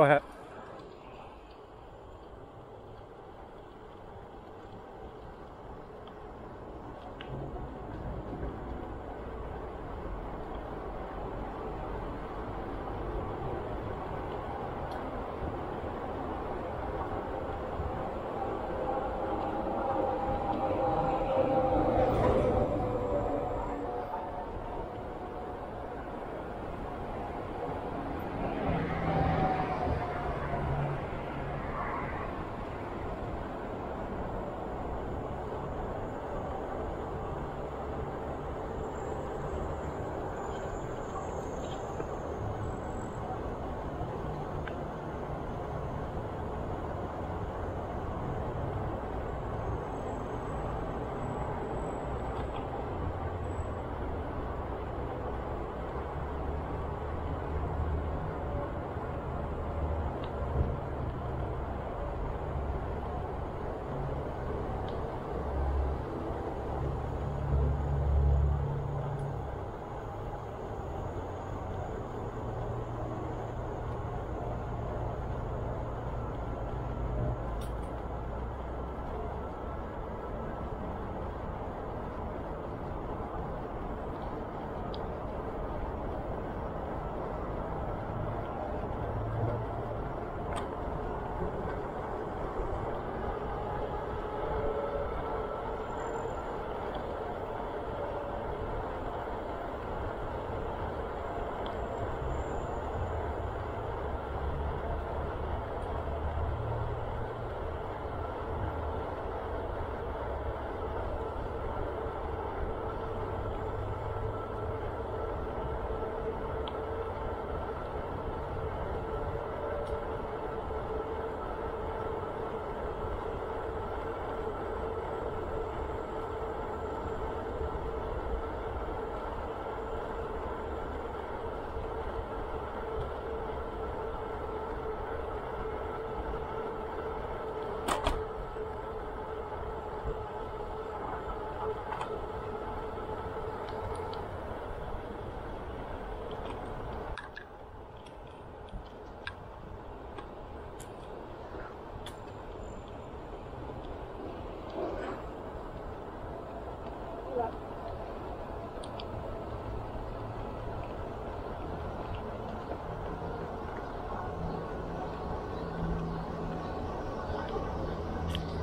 Go ahead.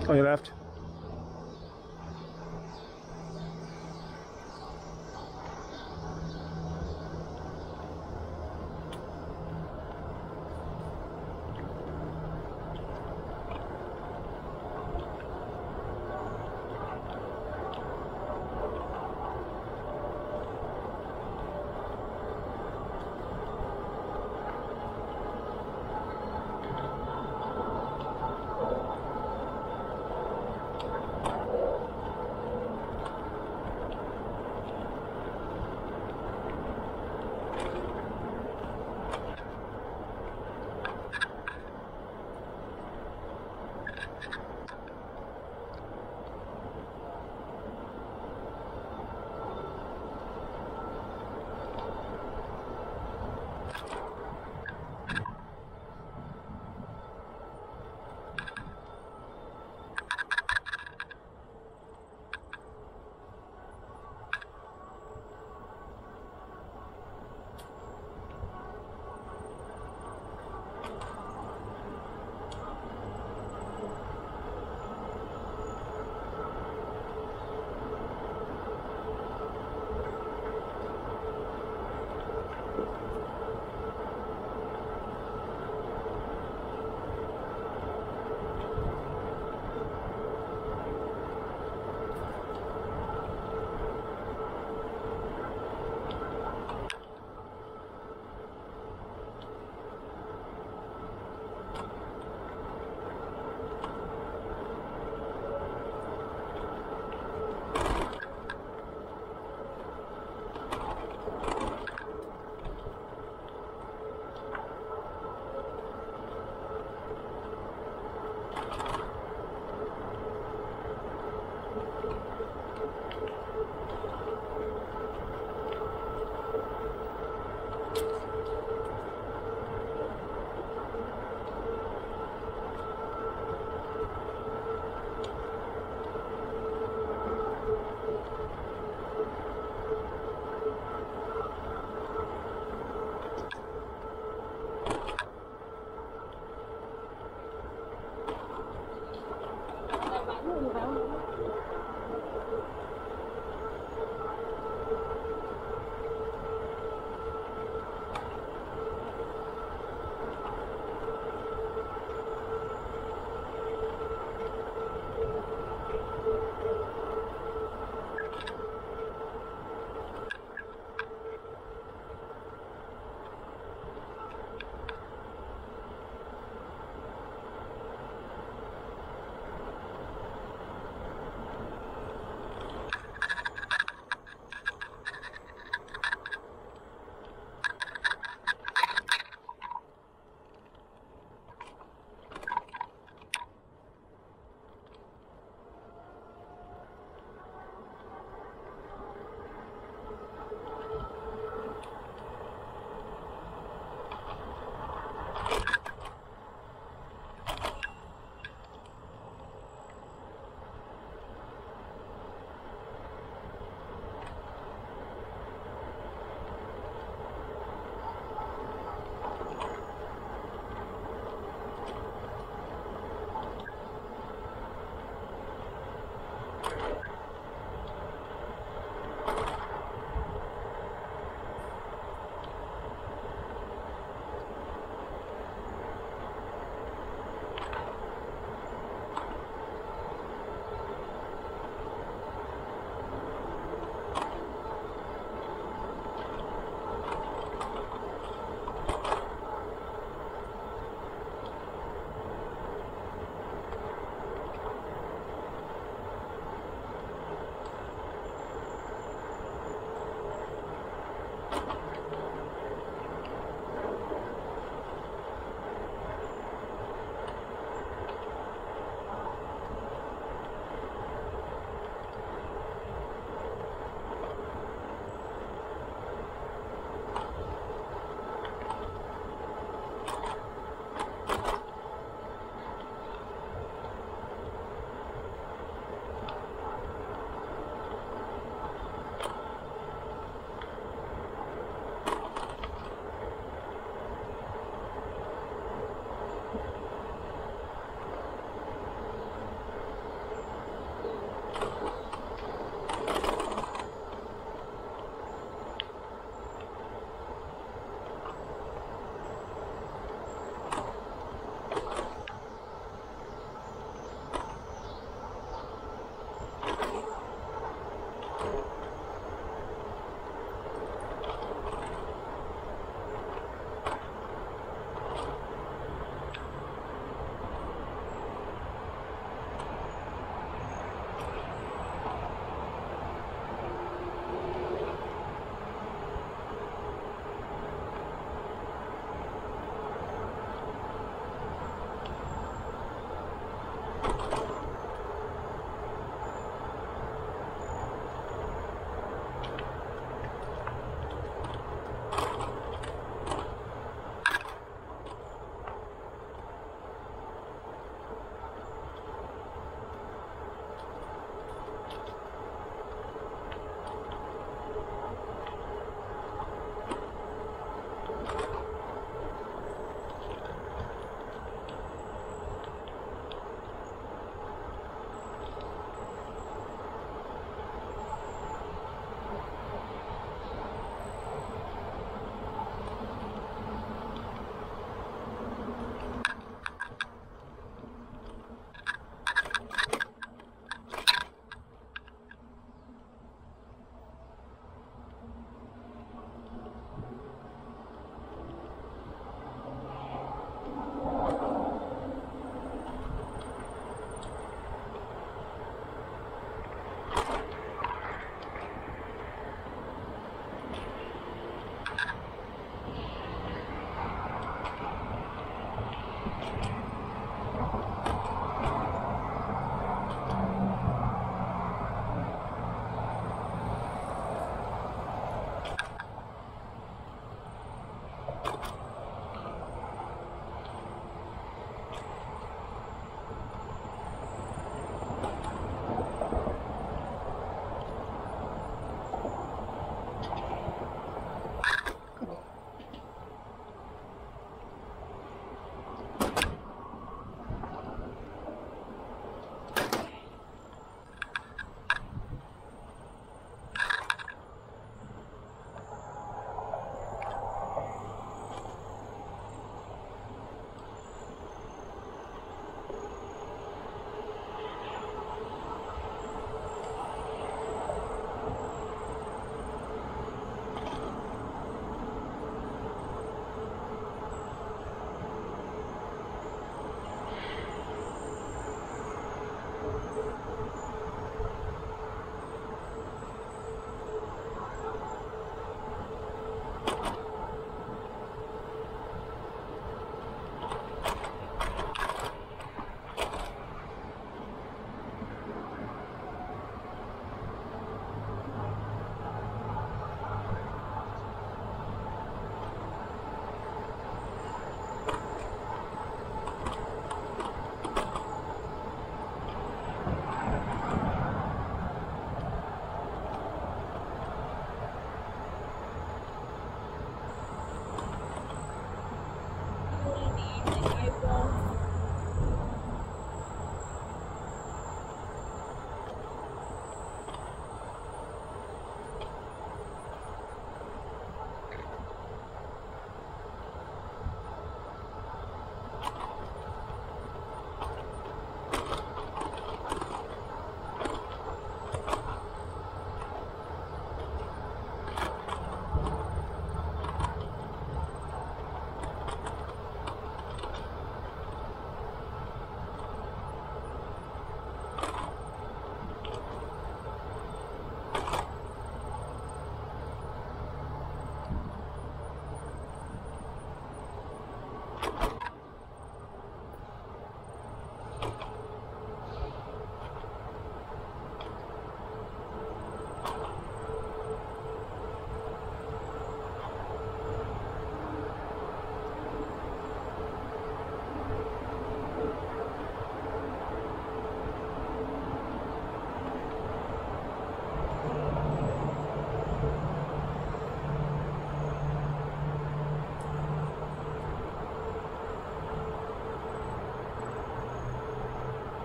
On your left.